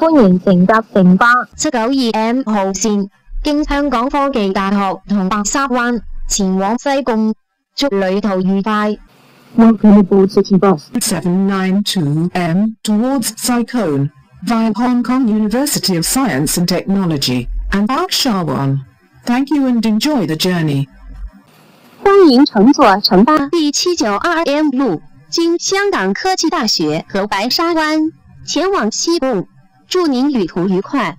欢迎乘搭城巴七九二 M 号线，经香港科技大学同白沙湾前往西贡竹里头一带。Welcome to board city bus seven nine two M towards Sai Kung via Hong Kong University of Science and Technology and 白沙湾。Thank you and enjoy the journey。欢迎乘坐城巴第七九二 M 路，经香港科技大学和白沙湾前往西贡。祝您旅途愉快。